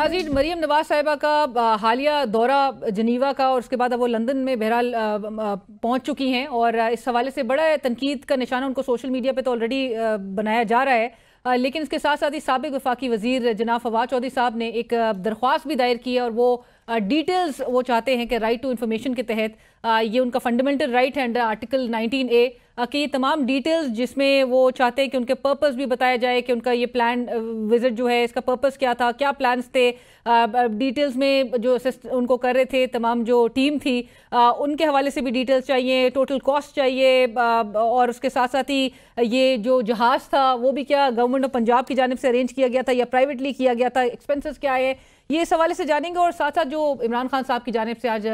नाजीर मरीम नवाज़ साहिबा का हालिया दौरा जनीवा का और उसके बाद अब वो लंदन में बहरहाल पहुँच चुकी हैं और इस हवाले से बड़ा तनकीद का निशाना उनको सोशल मीडिया पे तो ऑलरेडी बनाया जा रहा है। लेकिन इसके साथ साथ ही सबक वफाकी वज़ीर जनाब फवाद चौधरी साहब ने एक दरख्वास्त भी दायर की है और वो डिटेल्स वो चाहते हैं कि राइट टू इन्फॉर्मेशन के तहत ये उनका फंडामेंटल राइट है अंडर आर्टिकल 19 ए कि ये तमाम डिटेल्स जिसमें वो चाहते हैं कि उनके पर्पस भी बताया जाए, कि उनका ये प्लान विज़िट जो है, इसका पर्पस क्या था, क्या प्लान्स थे डिटेल्स में जो उनको कर रहे थे, तमाम जो टीम थी उनके हवाले से भी डिटेल्स चाहिए टोटल कॉस्ट चाहिए और उसके साथ साथ ही ये जो जहाज़ था, वो भी क्या गवर्नमेंट ऑफ़ पंजाब की जानब से अरेंज किया गया था या प्राइवेटली किया गया था एक्सपेंसेस क्या है, ये इस हवाले से जानेंगे और साथ साथ जो इमरान खान साहब की जानब से आज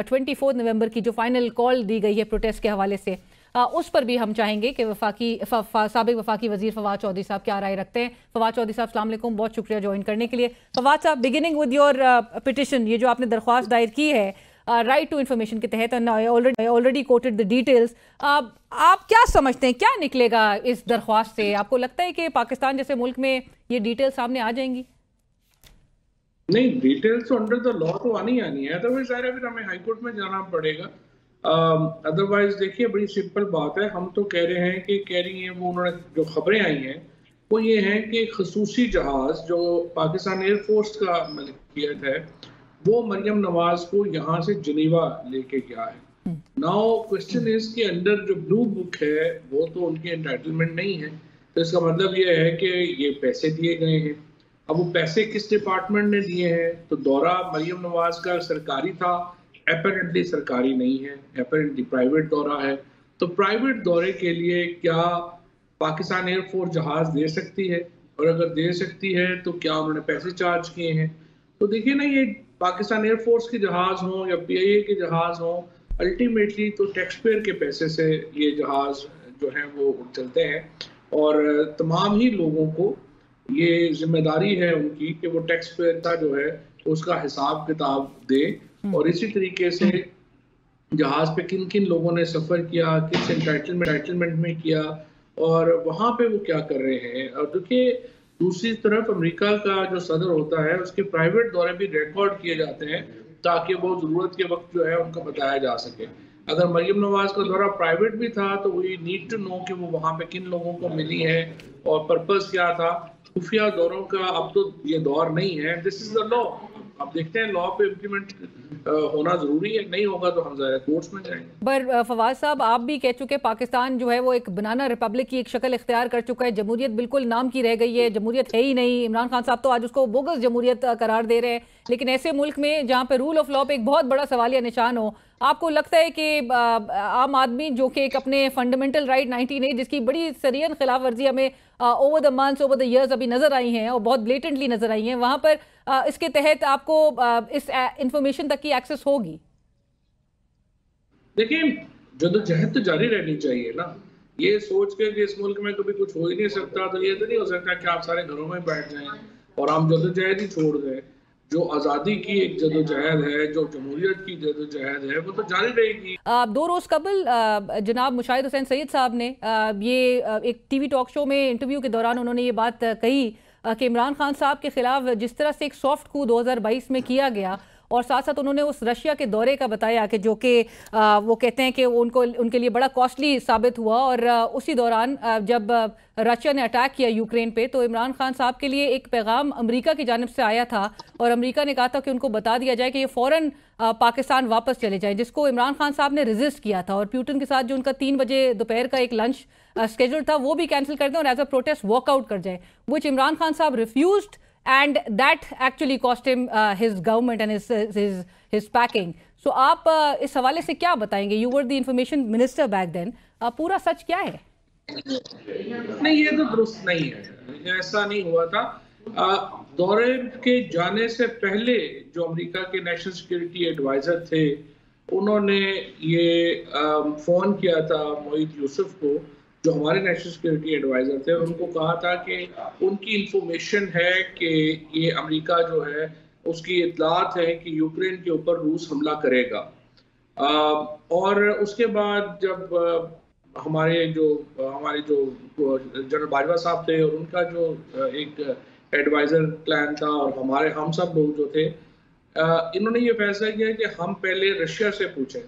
ट्वेंटी नवंबर की जो फाइनल कॉल दी गई है प्रोटेस्ट के हवाले से। उस पर भी हम चाहेंगे कि वफाकी सबक वफाकी वज़ीर फवाद चौधरी साहब क्या राय रखते हैं? फवाद चौधरी साहब सलाम बहुत शुक्रिया ज्वाइन करने के लिए। फवाद साहब बिगिनिंग विद योर पिटिशन ये जो आपने दरख्वास्त दायर की है राइट टू इन्फॉर्मेशन के तहत ऑलरेडी कोटेड द डिटेल्स आप क्या समझते हैं? क्या निकलेगा इस दरख्वास्त से? आपको लगता है कि पाकिस्तान जैसे मुल्क में ये डिटेल्स सामने आ जाएँगी? नहीं डिटेल्स अंडर द लॉ तो आनी आनी है। अदरवाइज़ तो फिर हमें हाईकोर्ट में जाना पड़ेगा। अदरवाइज़ uh, देखिए बड़ी सिंपल बात है। हम तो कह रहे हैं कि कह रही हैं वो उन्होंने जो खबरें आई हैं वो ये हैं कि खसूसी जहाज़ जो पाकिस्तान एयरफोर्स का मलिकियत है वो मरियम नवाज़ को यहाँ से जनीवा लेके गया है। नाउ क्वेश्चन इज़ के अंडर जो ब्लू बुक है वो तो उनकी एंटाइटलमेंट नहीं है। तो इसका मतलब ये है कि ये पैसे दिए गए हैं। अब वो पैसे किस डिपार्टमेंट ने दिए हैं? तो दौरा मरियम नवाज़ का सरकारी था अपेरेंटली सरकारी नहीं है अपेरेंटली प्राइवेट दौरा है। तो प्राइवेट दौरे के लिए क्या पाकिस्तान एयरफोर्स जहाज़ दे सकती है? और अगर दे सकती है तो क्या उन्होंने पैसे चार्ज किए हैं? तो देखिए ना, ये पाकिस्तान एयरफोर्स के जहाज़ हों या पी के जहाज़ हों अल्टीमेटली तो टैक्स पेयर के पैसे से ये जहाज़ जो है वो चलते हैं। और तमाम ही लोगों को ये ज़िम्मेदारी है उनकी कि वो टैक्स पेयर का जो है उसका हिसाब किताब दे। हम्म। और इसी तरीके से जहाज़ पे किन किन लोगों ने सफ़र किया किस एंटाइटलमेंट में किया और वहाँ पे वो क्या कर रहे हैं? और देखिए दूसरी तरफ़ अमेरिका का जो सदर होता है उसके प्राइवेट दौरे भी रिकॉर्ड किए जाते हैं ताकि वो ज़रूरत के वक्त जो है उनको बताया जा सके। अगर मरियम नवाज़ का दौरा प्राइवेट भी था तो वी नीड टू नो कि वो वहाँ पे किन लोगों को मिली है और पर्पस क्या था। खुफिया दौरों का अब तो ये दौर नहीं है। दिस इज़ द लॉ अब देखते हैं लॉ पे इम्प्लीमेंट होना ज़रूरी है। नहीं होगा तो हम ज़रा कोर्ट्स में जाएँगे। पर फवाद साहब, आप भी कह चुके पाकिस्तान जो है वो एक बनाना रिपब्लिक की एक शक्ल इख्तियार कर चुका है। जमहूरियत बिल्कुल नाम की रह गई है। जमहूरियत है ही नहीं। इमरान खान साहब तो आज उसको बोगस जमहूरियत करार दे रहे हैं। लेकिन ऐसे मुल्क में जहाँ पे रूल ऑफ़ लॉ पे एक बहुत बड़ा सवालिया निशान हो आपको लगता है कि आम आदमी जो कि एक अपने फंडामेंटल राइट नाइनटीन एट जिसकी बड़ी सरियन खिलाफ वर्जी हमें over the months over the years अभी नज़र आई हैं और बहुत ब्लेटेंटली नज़र आई हैं वहाँ पर आ, इसके तहत आपको आ, इस इंफॉर्मेशन तक की एक्सेस होगी? देखिए जदोजहद तो जारी रहनी चाहिए ना। ये सोच के कि इस मुल्क में कभी कुछ हो ही नहीं सकता तो ये तो नहीं हो सकता कि आप सारे घरों में बैठ जाएँ और हम जदोजहद ही छोड़ दें। जो आज़ादी की एक जदोजहद है, जो जमहूरियत की जदोजहद है, वो तो जारी रहेगी। दो रोज़ कबल जनाब मुशाहिद हुसैन सैयद साहब ने ये एक टीवी टॉक शो में इंटरव्यू के दौरान उन्होंने ये बात कही कि इमरान खान साहब के खिलाफ जिस तरह से एक सॉफ्ट कू 2022 में किया गया और साथ साथ उन्होंने उस रशिया के दौरे का बताया कि जो कि वो कहते हैं कि उनको, उनके लिए बड़ा कॉस्टली साबित हुआ और उसी दौरान जब रशिया ने अटैक किया यूक्रेन पे तो इमरान खान साहब के लिए एक पैगाम अमेरिका की जानब से आया था और अमेरिका ने कहा था कि उनको बता दिया जाए कि ये फ़ौरन पाकिस्तान वापस चले जाए, जिसको इमरान खान साहब ने रजिस्ट किया था। और प्यूटन के साथ जो उनका तीन बजे दोपहर का एक लंच स्केड्यूल था, वो भी कैंसिल कर दें और एज अ प्रोटेस्ट वॉकआउट कर जाए विच इमरान खान साहब refused and that actually cost him uh, his government and his his his packing. So आप uh, इस हवाले से क्या बताएँगे? You were the information minister back then पूरा सच क्या है? नहीं ये तो दुरुस्त नहीं है। ऐसा नहीं हुआ था। दौरे के जाने से पहले जो अमेरिका के नेशनल सिक्योरिटी एडवाइजर थे उन्होंने ये फ़ोन किया था मोहित यूसुफ को। जो हमारे नेशनल सिक्योरिटी एडवाइज़र थे उनको कहा था कि उनकी इंफॉर्मेशन है कि ये अमेरिका जो है उसकी इतलात है कि यूक्रेन के ऊपर रूस हमला करेगा। आ, और उसके बाद जब हमारे जो हमारे जो जनरल बाजवा साहब थे और उनका जो एक एडवाइजर प्लान था और हमारे हम सब लोग जो थे इन्होंने ये फैसला किया कि हम पहले रशिया से पूछें।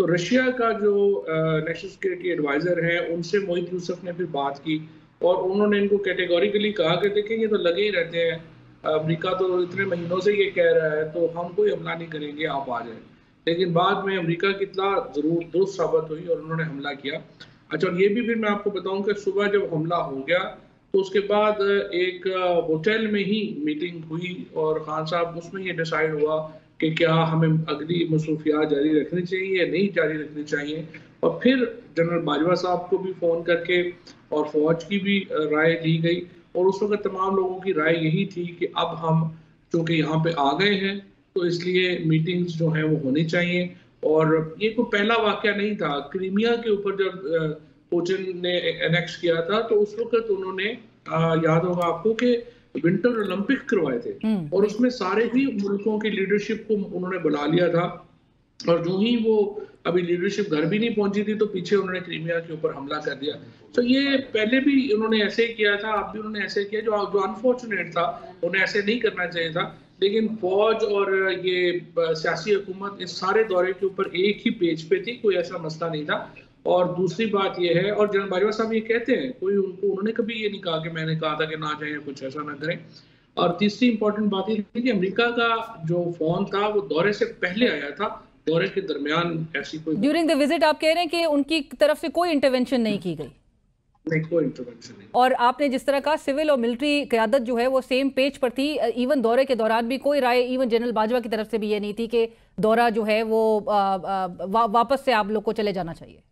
तो रशिया का जो नेशनल सिक्योरिटी एडवाइजर है, उनसे मोहित यूसुफ ने फिर बात की और उन्होंने इनको कैटेगोरिकली कहा कि देखें ये तो लगे ही रहते हैं। अमेरिका तो इतने महीनों से ये कह रहा है तो हम कोई हमला नहीं करेंगे, आप आ जाए। लेकिन बाद में अमेरिका कितना ज़रूर दुरुस्त साबित हुई और उन्होंने हमला किया। अच्छा और ये भी फिर मैं आपको बताऊँ कि सुबह जब हमला हो गया तो उसके बाद एक होटल में ही मीटिंग हुई और खान साहब, उसमें ये डिसाइड हुआ कि क्या हमें अगली मसरूफियात जारी रखनी चाहिए या नहीं जारी रखनी चाहिए? और फिर जनरल बाजवा साहब को भी फ़ोन करके और फौज की भी राय ली गई। और उस वक्त तमाम लोगों की राय यही थी कि अब हम चूँकि यहाँ पे आ गए हैं तो इसलिए मीटिंग्स जो हैं वो होनी चाहिए। और ये कोई पहला वाक्य नहीं था। क्रीमिया के ऊपर जब पुतिन ने एनेक्स किया था तो उस वक्त उन्होंने याद होगा आपको कि विंटर ओलंपिक करवाए थे। हम्म। और उसमें सारे ही मुल्कों की लीडरशिप को उन्होंने बुला लिया था। और जो ही वो अभी लीडरशिप घर भी नहीं पहुँची थी तो पीछे उन्होंने क्रीमिया के ऊपर हमला कर दिया। तो ये पहले भी उन्होंने ऐसे ही किया था अब भी उन्होंने ऐसे किया जो जो अनफॉर्चुनेट था उन्हें ऐसे नहीं करना चाहिए था। लेकिन फौज और ये सियासी हुकूमत इस सारे दौरे के ऊपर एक ही पेज पे थी कोई ऐसा मसला नहीं था। और दूसरी बात यह है और जनरल बाजवा साहब ये कहते हैं कोई उनको उन्होंने कभी ये नहीं कहा कि मैंने कहा था कि ना जाए कुछ ऐसा ना करें। और तीसरी इंपॉर्टेंट बात यह थी कि अमेरिका का जो फ़ोन था वो दौरे से पहले आया था। दौरे के दरमियान ऐसी कोई ड्यूरिंग द विज़िट आप कह रहे हैं कि उनकी तरफ़ से कोई इंटरवेंशन नहीं की गई। नहीं कोई इंटरवेंशन नहीं। और आपने जिस तरह का सिविल और मिलिट्री क्यादत जो है वो सेम पेज पर थी। इवन दौरे के दौरान भी कोई राय इवन जनरल बाजवा की तरफ़ से भी ये नहीं थी कि दौरा जो है वो आ, आ, वा, वापस से आप लोग को चले जाना चाहिए।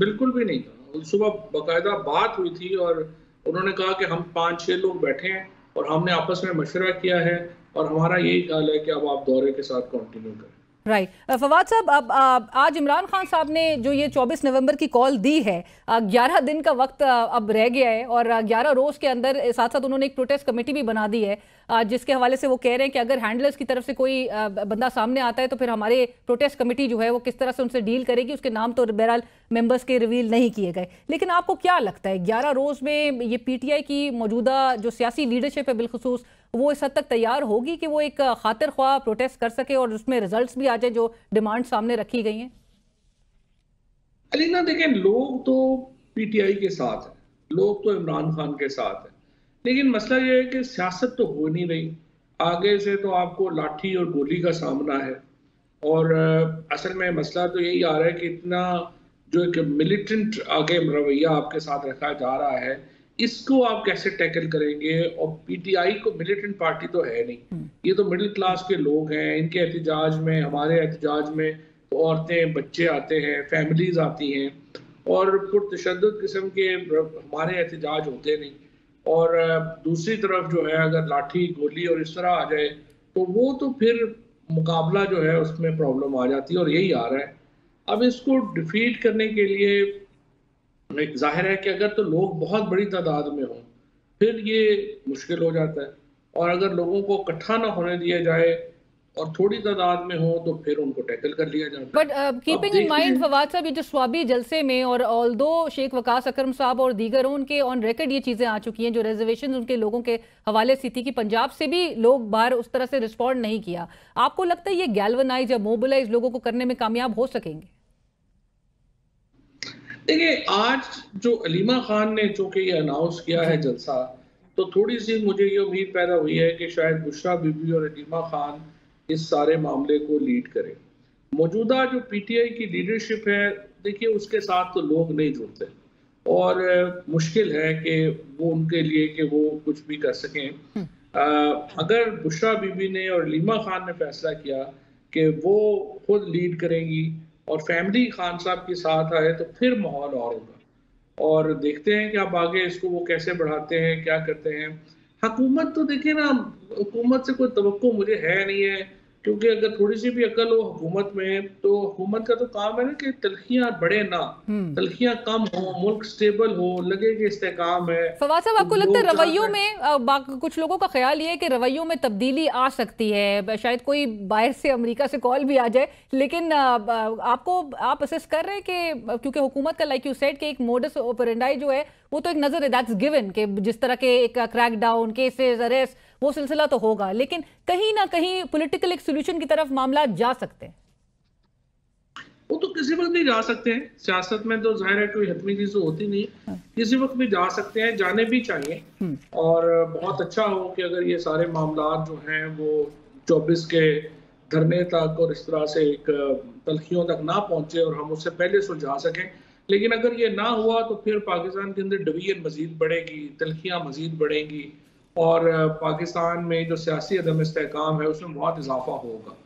बिल्कुल भी नहीं था। सुबह बाकायदा बात हुई थी और उन्होंने कहा कि हम पाँच छह लोग बैठे हैं और हमने आपस में मशवरा किया है और हमारा यही ख्याल है कि अब आप दौरे के साथ कंटिन्यू करें। Right right. फवाद साहब, अब आज इमरान खान साहब ने जो ये 24 नवंबर की कॉल दी है 11 दिन का वक्त अब रह गया है और 11 रोज के अंदर साथ साथ उन्होंने एक प्रोटेस्ट कमेटी भी बना दी है जिसके हवाले से वो कह रहे हैं कि अगर हैंडलर्स की तरफ़ से कोई बंदा सामने आता है तो फिर हमारे प्रोटेस्ट कमेटी जो है, वो किस तरह से उनसे डील करेगी, उसके नाम तो बहरहाल मेंबर्स के रिवील नहीं किए गए लेकिन आपको क्या लगता है, ग्यारह रोज में ये पीटीआई की मौजूदा जो सियासी लीडरशिप है, बिलखसूस वो इस हद तक तैयार होगी कि वो एक खातिर ख्वाह प्रोटेस्ट कर सके और उसमें रिजल्ट्स भी आ जाए जो डिमांड सामने रखी गई हैं? अलीना देखें लोग तो पीटीआई के साथ हैं। लोग तो इमरान खान के साथ हैं। लेकिन मसला ये है कि सियासत तो हो नहीं रही। आगे से तो आपको लाठी और गोली का सामना है। और असल में मसला तो यही आ रहा है कि इतना जो एक मिलिटेंट आगे रवैया आपके साथ रखा जा रहा है इसको आप कैसे टैकल करेंगे? और पीटीआई को मिलिटेंट पार्टी तो है नहीं। हम्म। ये तो मिडिल क्लास के लोग हैं इनके एहतजाज में हमारे एहतजाज में तो औरतें बच्चे आते हैं फैमिलीज़ आती हैं। और पुरतशद किस्म के हमारे एहतजाज होते नहीं। और दूसरी तरफ़ जो है अगर लाठी गोली और इस तरह आ जाए तो वो तो फिर मुकाबला जो है उसमें प्रॉब्लम आ जाती है और यही आ रहा है। अब इसको डिफीट करने के लिए ज़ाहिर है कि अगर तो लोग बहुत बड़ी तादाद में हों फिर ये मुश्किल हो जाता है। और अगर लोगों को इकट्ठा ना होने दिया जाए और थोड़ी तादाद में हो तो फिर उनको टैकल कर लिया जाता but keeping in mind Fawad साहब ये जो स्वाबी जलसे में और ऑल दो शेख वकास अकरम साहब और दीगर उनके ऑन रिकॉर्ड ये चीज़ें आ चुकी हैं जो रिजर्वेशन उनके लोगों के हवाले से थी कि पंजाब से भी लोग बाहर उस तरह से रिस्पॉन्ड नहीं किया। आपको लगता है ये गैल्वनाइज या मोबिलाइज लोगों को करने में कामयाब हो सकेंगे? देखिए आज जो अलीमा खान ने जो कि ये अनाउंस किया है जलसा तो थोड़ी सी मुझे ये उम्मीद पैदा हुई है कि शायद बुशरा बीबी और अलीमा खान इस सारे मामले को लीड करें। मौजूदा जो पीटीआई की लीडरशिप है देखिए उसके साथ तो लोग नहीं जुड़ते। और मुश्किल है कि वो उनके लिए कि वो कुछ भी कर सकें। हम्म। आ, अगर बुशरा बीबी ने और लीमा खान ने फैसला किया कि वो खुद लीड करेंगी और फैमिली खान साहब के साथ आए तो फिर माहौल और होगा। और देखते हैं कि आप आगे इसको वो कैसे बढ़ाते हैं, क्या करते हैं। हकूमत तो देखिए ना, हुकूमत से कोई तो मुझे है नहीं है। क्योंकि अगर थोड़ी सी भी अकल हो हुकूमत में तो हुकूमत का तो काम है ना कि तलखियाँ बढ़े ना। हम्म। तलखियाँ कम हो मुल्क स्टेबल हो लगे कि इस्तेकाम है। फवाद साहब आपको लगता है रवैयों में कुछ लोगों का ख्याल ये है कि रवैयों में तब्दीली आ सकती है? शायद कोई बाहर से अमेरिका से कॉल भी आ जाए लेकिन आपको आप असेस कर रहे हैं कि क्योंकि हुकूमत का लाइक यू सेट कि एक मोडस ओपरेंडाई जो है वो तो एक नज़र है दैट्स गिवन कि जिस तरह के एक क्रैकडाउन केसेस अरेस्ट वो सिलसिला तो होगा लेकिन कहीं ना कहीं पॉलिटिकल एक सोल्यूशन की तरफ़ मामला जा सकते हैं वो तो किसी वक्त भी जा सकते हैं सियासत में तो ज़ाहिर है कोई हतमी चीज़ तो होती नहीं हाँ। किसी वक्त भी जा सकते हैं जाने भी चाहिए हम्म। और बहुत अच्छा हो कि अगर ये सारे मामला जो हैं वो चौबीस के धरने तक और इस तरह से एक तलखियों तक ना पहुँचे और हम उससे पहले सुलझा सकें लेकिन अगर ये ना हुआ तो फिर पाकिस्तान के अंदर डिवीज़न मजीद बढ़ेगी तलखियाँ मजीद बढ़ेंगी और पाकिस्तान में जो सियासी अदम इसकाम है उसमें बहुत इजाफा होगा।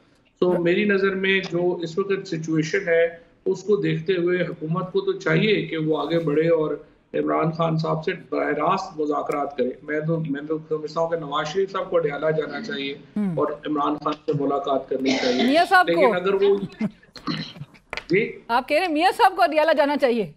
तो मेरी नज़र में जो इस वक्त सिचुएशन है उसको देखते हुए हुकूमत को तो चाहिए कि वो आगे बढ़े और इमरान खान साहब से बर रास्त मुजाकर करे। मैं तो मैं तो समझता हूँ कि नवाज़ शरीफ साहब को ढाला जाना चाहिए हम्म। और इमरान खान से मुलाकात करनी चाहिए। लेकिन अगर वो जी। आप कह रहे हैं मियाँ साहब को अडियाला जाना चाहिए।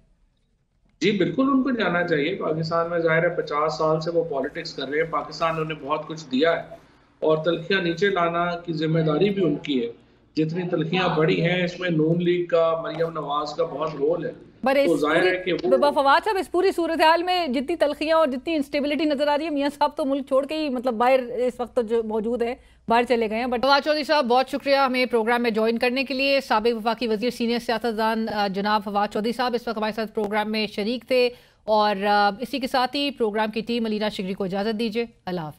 जी बिल्कुल उनको जाना चाहिए। पाकिस्तान में ज़ाहिर है पचास साल से वो पॉलिटिक्स कर रहे हैं। पाकिस्तान ने उन्हें बहुत कुछ दिया है। और तलखियाँ नीचे लाना की ज़िम्मेदारी भी उनकी है। जितनी तलखियाँ बड़ी हैं इसमें नून लीग का मरियम नवाज़ का बहुत रोल है। तो ज़ाहिर है कि फवाद साहब इस पूरी सूरत हाल में जितनी तलखियाँ और जितनी इंस्टेबिलिटी नज़र आ रही है मियाँ साहब तो मुल्क छोड़ के ही मतलब बाहर इस वक्त तो जो मौजूद है बाहर चले गए हैं। बट फवाद चौधरी साहब बहुत शुक्रिया हमें प्रोग्राम में ज्वाइन करने के लिए। सबक वफाकी वज़ीर सीनियर सियासतदान जनाब फवाद चौधरी साहब इस वक्त हमारे साथ प्रोग्राम में शरीक थे। और इसी के साथ ही प्रोग्राम की टीम अलीना शिगरी को इजाज़त दीजिए। अल्लाह हाफि